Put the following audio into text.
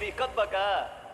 بيقلبي قلبك